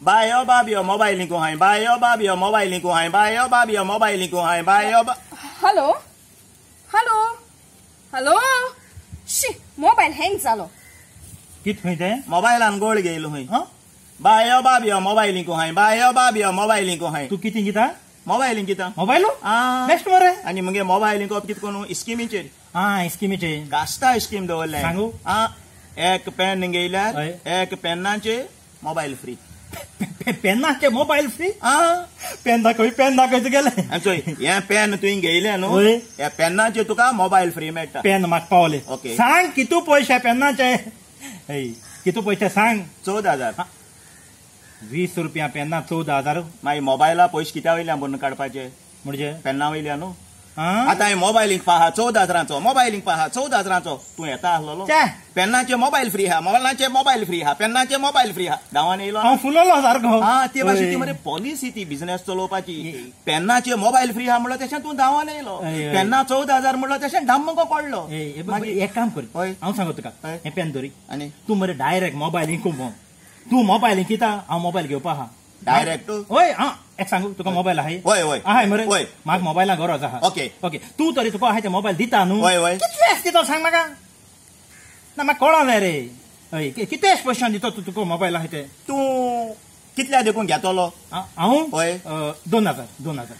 Bayo babio mobile ko hai. Bayo babio mobile ko hai. Bayo babio mobile ko hai. Bayo ba hello hello hello शी mobile hang झालो कित खंय ते mobile an gold गेलो hai. हं? Bayo babio mobile ko hai. Bayo babio mobile ko hai. तू किती घेता Mobile kita. Mobile Ah. Best मरे आणि मग मोबायल को कित कोण स्किमीचेर हा स्किमीचे कास्ता स्कीम दवरले सांगू? आ एक पेन घेयल्यार हय. एक पेनाचे मोबायल फ्री पेनाचे मोबाईल फ्री आ पेन दाखव पेन दाखवायचं गेले चोय हे पेन तुवें घेयले न्हू. ह्या पेनाचे तुका मोबायल फ्री मेळटा पेन म्हाका पावले ओके. सांग कितू पयशे पेनाचे हय कितू पयशे सांग चवदा हजार. वीस रुपया पेना चौदा हजार. मागीर मोबायला पयशे कित्या वयल्यान भरून काडपाचे म्हणजे पेना वयल्या न्हू? आतां हांवें मोबायलीक पाहा चवदा हजारांचो मोबायलीक पाहा चवदा हजारांचो. तूं येता आसलो पेनाचे मोबायल फ्री आहा मोबायलाचे मोबायल फ्री आहा पेनाचे मोबायल फ्री आहा गांवान येयलो हांव फुललो सारको हा ते भाशेन ती. मरे पॉलिसी ती बिझनेस चलोवपाची. पेनाचे मोबायल फ्री आहा म्हणलो तशें तूं धांवान येयलो हय, हय. पेना चवदा हजार म्हणलो तशें धाम्मको पडलो. एक काम कर. हांव सांगो तुका. हे पेन दरी आनी तू मरे डायरेक्ट मोबायल हिंकू भोंव तू मोबायल किता हांव मोबायल घेवपा आहा डायरेक्ट होय हां. एक सांगू तुका मोबायल आहाय होय होय आहाय मरे होय म्हाका मोबायला गरज आहा ओके. ओके तू तरी तुका आहाय ते मोबायल दिता न्हू होय होय कितलेच दितो सांग म्हाका ना म्हाका कळो जाय रे हय कि- कितेंच पयशां दितो तू तुका मोबायल आहाय ते तूं कितल्या देखून घेतलो आ- हांव होय. अ, दोन हजार दोन हजार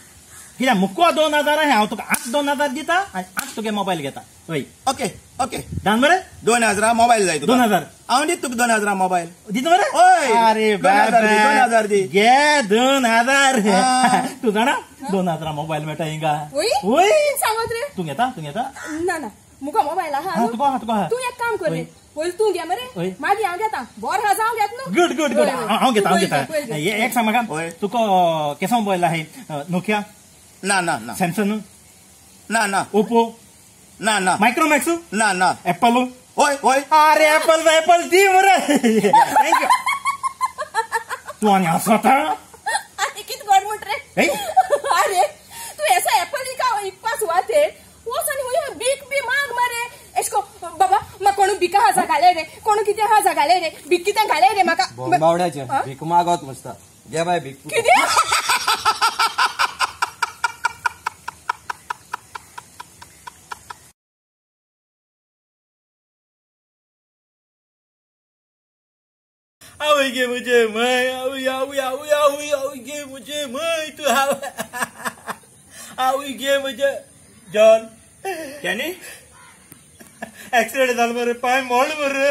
कित्याक मुको दोन हजार आहाय हांव तुका आठ दोन हजार दिता आनी आठ तुगे मोबायल घेता हय ओके ओके धान मरे दोन हजारा मोबायल जाय दोन हजार हांव दित तुका दोन हजारा मोबायल दिता मरे होय. अरे दोन हजार दी, दोन हजार दी. घे दोन हजार हा. तू जाणा दोन हजार मोबायल मेळटा हिंगा सांगत रे तू घेता तू घेता ना ना मुका मोबाईल आहा हा? तुका आहा, तुका आहा. तू एक काम कर रे. पयलीं तू घे मरे. मागीर हांव घेता बोर हजार हांव घेत न्हू गुड गुड गुड. हांव घेता हांव घेता. हे- एक सांग म्हाका. तुका केसो मोबायल आहाय नोकिया ना ना ना सॅमसंग ना ना ओप्पो ना ना. मायक्रोमॅक्स ना ना. एप्पल होय होय अरे एप्पल एप्पल दी मरे थँक्यू तू आनी हसता अरे कित गोड म्हट रे हे? अरे तू ऐसा एप्पल का वो सनी बीक बी माग मारे एशको बाबा मा कोण बिका हाजा घाले रे कोण किती हाजा घाले रे बीक किती घाले रे म्हाका बावड्याचे हा? भीक मागवत मस्त घे बाय भीक किती आवय गे मुझे मय आवय आवय आवय आवय आवय गे मुझे तू आव आवय गे मुझे जॉन केनी ऍक्सिडेंट झालं बरं पाय मोड बरं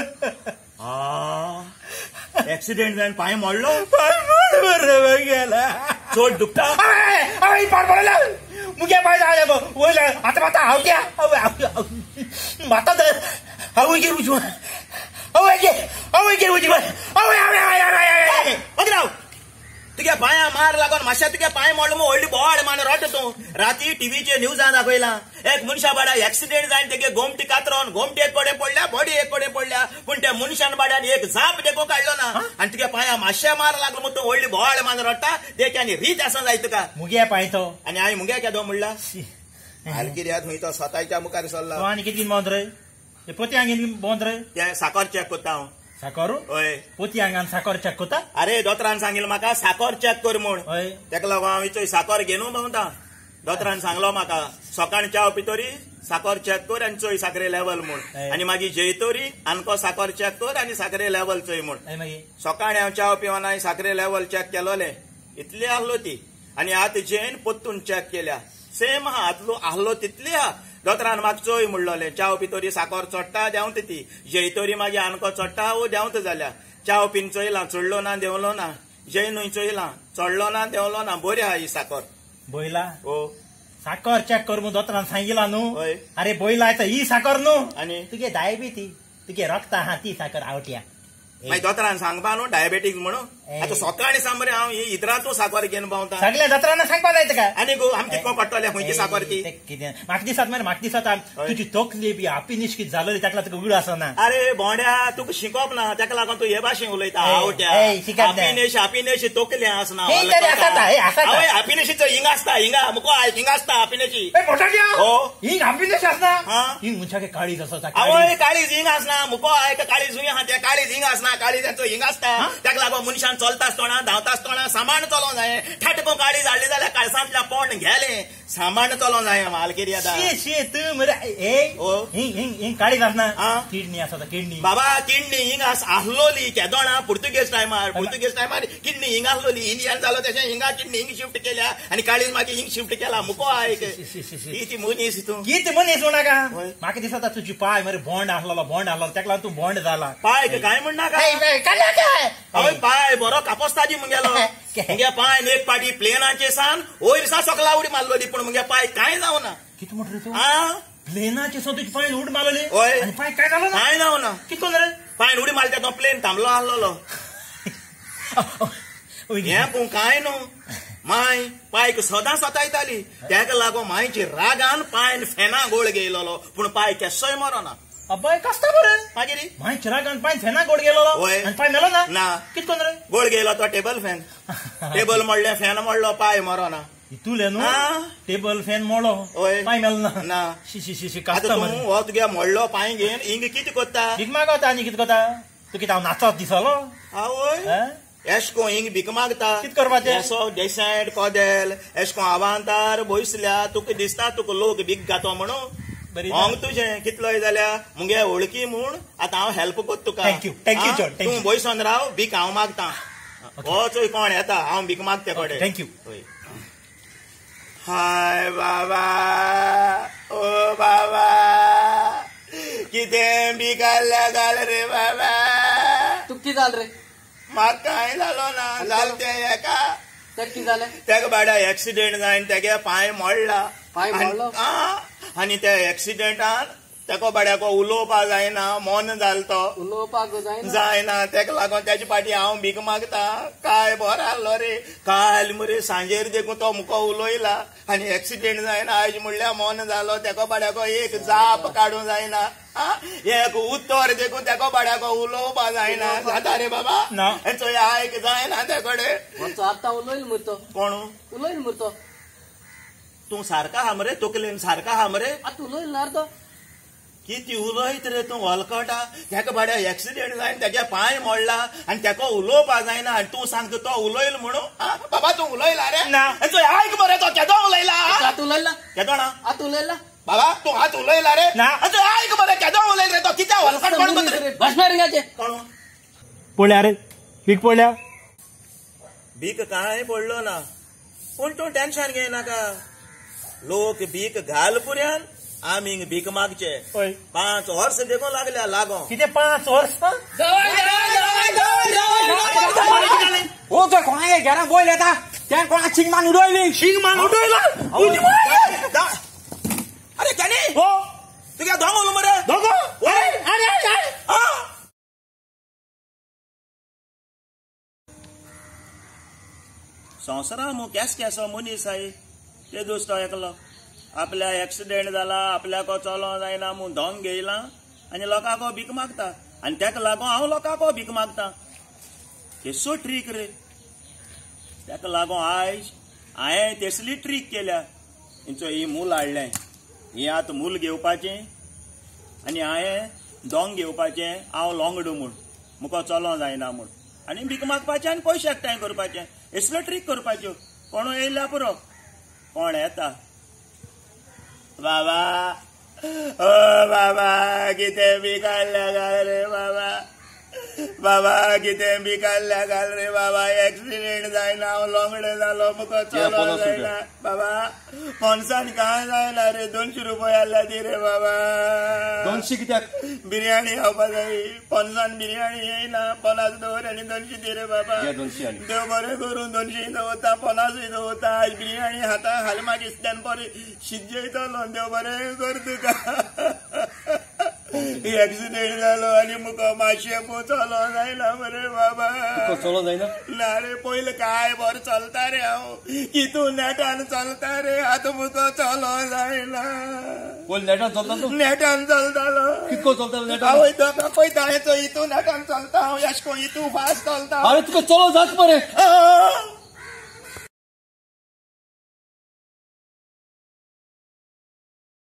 एक्सिडेंट जावन पांय मोडलो पाय मोड बरं गेला चड दुखता आवय पाय पडला मुगे पाय झाले गो वयला आता माता हाव क्या माता आवय गे मुझे आवय गे आवय गे मुझे आवय आवय आवय आवय अगराव तुगे पांया मार लागून मातशें तुगे पांय मोडलो मग व्हडली बोवाड मान रट तूं. राती टीव्हीचे न्यूजान दाखयला एक मनशा बाडा एक्सिडेंट जायन तेगे गोमटी कातरोन गोमटी एक कडेन पडल्या बॉडी एक कडेन पडल्या. पूण त्या मनशान बाड्यान एक झाप देखो काडलो ना. आनी तुगे पांया मातशें मार लागलो मग तूं व्हडली बोवाड मान रडटा देख आनी रीत आसा जाय तुका मुगे पाय तो. आनी हांवें मुगे केदो म्हणला कित्याक थंय तो स्वताच्या मुखार सरला आनी कितें बंद रे? ते पोती आंगेन बंद रे? साकर चॅक कोत्ता हांव साकर? हय पोती आंगान साकर चेक कोता अरे दोतरान सांगिल्लें म्हाका साकर चॅक कर म्हूण. हय तेका लागून हांव इचोय साकर घेवन भोंवता दोतरान सांगलो म्हाका सकाळ चाव पितोरी साकर चॅक कर आनी चोय साखरे लेवल म्हूण. आनी मागीर जेयतोरी आनको साकर चॅक कर आनी साखरे लेवल चोय म्हूण. सकाळी हांव चाव पिवन हांवें साखरे लेवल चॅक केलोले. इतली आहलो ती आनी आतां जेन पोत्तून चॅक केल्या. सेम आहा आतलो आहलो तितली आहा दोतरान म्हाका चोय म्हणलोले चाव पितोरी साकर चोडटा देंवत ती. जेयतोरी मागीर आनको चोडटा वो देंवत जाल्या. चाव पिन चोयला चडलो ना देंवलो ना. जैनूय चोयला चडलो ना देंवलो ना. बरी आहा ही साकर. बोयला? ओ साकर चेक कर म्हणून दोतरान सांगिला न्हू. अरे बोयला ही साकर न्हू आनी तुगे डायबिटी तुगे रक्त आहा ती साकर आवट्या. मागीर दोतरान सांगपा न्हू डायबेटीक्स म्हणून. आतां सकाळी सांबरे हांव ही इतरातू साकर घेवन भोंवता सगळ्या दोतरांना सांगपा जाय तुका आनी गो आमची को कट्टोले खंयची साकर ती ते कितें म्हाका दिसता मरे म्हाका दिसता. तुजी तकली बी हापिनीश कितें जालो ताका लागून तुका उड आसना अरे भोंड्या तुका शिकोप ना तेका लागून तूं हे भाशेन उलयता आवट्या. हापिनेश हापिनेश तोकले आसना. आवय हापिनेशीचो हिंग आसता हिंगा मुको हिंग आसता हापिनेशी ए मोठा घ्या हो. ही हापिनीश आसना हा. ही मनशाक काळीज आसा आवय काळीज. हिंग आसना मुको आय काळीज हुंय आहा त्या काळीज हिंग आसना आसतना काळी तांचो हिंग आसता ताका लागून मनशान चलता आसतना धांवता आसतना सामान चलोवंक जाय. ठाटको गाडी जाडली जाल्यार काळसांतल्या पोंड घ्याले आतां शे शे तू मरे ए ओ. हिंग काळी जातना आ? किडनी आसा तो किडनी बाबा किडनी हिंग आस आहलोली केदोणा पुर्तुगेज टायमार पुर्तुगेज टायमार किडनी हिंग आहलोली इंडियन जालो तशें हिंगा किडनी हिंग शिफ्ट केल्या आनी काळीज मागीर हिंग शिफ्ट केला मुको आयक. ही ती मनीस तूं कित मनीस नाका होय. म्हाका दिसता तुजी पाय मरे बोंड आहलो बोंड आहलो ताका लागून तूं बोंड जाला पाय काय म्हणना का हय पाय बरो कापोस्ताजी मुंगेलो मुगे पाय एक पाटी प्लेनाचे सान वयर सा सकला उडी मारलोली पूण मुगे पाय काय जावना? कित म्हणटा रे तूं? प्लेनाचे पाय उड मारली. होय. पाय काय ना? काय जावना? कित कोण रे? पाय उडी मारता तो प्लेन थांबलो आहलोलो ओय गे. हें पूण काय न्हू माय पायक सदां सतायताली तेका लागून मायची रागान पायन फेना गोळ गेलोलो. पूण पाय केसोय मरोना. अब्बाय कस्ता बरे. मागीर माय चिरागान पाय फेना गोड गेलो होय. पाय मेलो ना? ना. कित कोण रे? गोळ गेलो तो टेबल फॅन. टेबल मोडले फॅन मोडलो पाय मरोना. आ? Table fan मोडो. पाय मेलो ना. शी शी शी शी कास्ता तूं मरे हो तुगे मोडलो पांय घेवन हिंग कितें कोत्ता भीक मागता आनी कित कोता तू कित हांव नाचत दिसलो आवय? एश को हिंग भीक मागता कित करपाचें? एसो डेसेंट कोदेल एश को आवांतार बोयसल्या तुका दिसता तुका लोक भीक घातो म्हणून बरी हांव तुजें कितलोय जाल्यार मुगे वळखी म्हूण आतां हांव हेल्प कोत तुका आ? John. Thank तूं. बोयसोन राव भीक हांव मागता हो चोय कोण येता हांव भीक मागते कडेन thank you. होय. बाबा ओ बाबा कितें बिकाल्ल्या घाल रे बाबा. तू किती झालं रे? म्हाका कांय जालो ना? जाल तें हेका ते किती झालं? तेका बायडा एक्सिडेंट जावन तेगे पांय मोडला. पांय मोडलो? आ, आनी त्या एक्सिडेंटान तेको बाड्याको उलोवपा जायना मन जाल तो उलोवपाक जायना. जायना तेका लागून तेजे फाटी हांव भीक मागता. काय बरो आहलो रे? काल मरे सांजेर देखून तो मुको उलोयला आनी एक्सिडेंट जायना. आयज म्हणल्यार मन जालो तेको बाड्याको एक जाप काडूंक जायना. आ? एक उत्तर देखून तेको बाड्याको उलोवपा जायना. जाता रे बाबा? ना. हेचो आयक जायना ते कडेन वचो आतां उलोयल मुरतो कोण? उलोयल मुरतो तूं. सारका हा मरे तकलेन सारका हा मरे. आतां उलोयल ना रे तो किती उलयत रे तूं वलकटा तेका बाड्या एक्सिडेंट जायन तेगे पांय मोडला आनी तेका उलोवपा जायना आनी तूं सांगता तो उलयल म्हणून. आ? बाबा तूं उलयला रे? ना. आयक मरे तो केदो उलयला. आतां उलयला? केदो ना. आतां उलयला? बाबा तूं हात उलयला रे? ना. आयक मरे केदो उलयला रे तो कित्या वलकट कोण? बद्र रे. भीक पडल्या भीक काय पडलो ना. पूण तूं टेन्शन घेयनाका लोक भीक घाल पुऱ्यान आमी हिंग भीक मागचे होय पांच वर्स देखून लागल्या लागो किती पाच वर्स ओ तो कोणागे घरा बोल येता त्या कोणा चिंग मान उडवली शिंग मान उडवला अरे त्याने हो तुझ्या दोंग मरे दोघो ओय. अरे अरे अरे आ? संवसारा मू केस केसो मनीस आय ते दोस्तो एकलो आपल्या एक्सिडेंट जाला आपल्याको चलो जायना म्हूण धोंग घेयला. आनी लोकांक भीक मागता. आनी तेका लागून हांव लोकांक भीक मागता. केसो ट्रीक रे. तेका लागून आयज हांवें तेसली ट्रीक केल्या. हिंचो ही मूल हाडलें. ही आतां मूल घेवपाचें. आनी हांवें दोंग घेवपाचें. हांव लोंगडो म्हूण. मुको चलो जायना म्हूण. आनी भीक मागपाचें आनी पयशे एकठांय करपाचें. असल्यो ट्रीक करपाच्यो. कोण येयल्या पुरो? कोण येता? बाबा ओ बाबा कितें बी काडल्या घाल रे बाबा बाबा कितें बी काडल्या घाल रे बाबा एक्सिडेंट जायना हांव लोंगडे जालो मुको चलो पन्नास जायना. बाबा पणसान कांय जायना रे? दोनशे रुपया आहल्या दी रे बाबा. दोनशे कित्याक बिर्याणी खावपा जाय पन्नासान बिर्याणी येयना पन्नास दवर आनी दोनशे दी रे बाबा. घे दोनशे आनी. देव बरें करून दोनशे दवरता पन्नासूय दवरता आज बिर्याणी खाता हाल मागीर इस्त्यान बरें शीत जेयतलो देव बरें कर तुका एक्सिडेंट जालो आनी मुको मातशें पोचलो जायना मरे बाबा तो चलो जायना ना रे पयलीं काय बरें चलता रे हांव कितून नेटान चलता रे आतां मुको चलो जायना बोल नेटान चलता तू नेटान चलतालो कितको चलता नेटान आवय दोका पयता हेचो हितू नेटान चलता हांव एशको हितू फास्ट चलता अरे तुका चलो जाच मरे आ,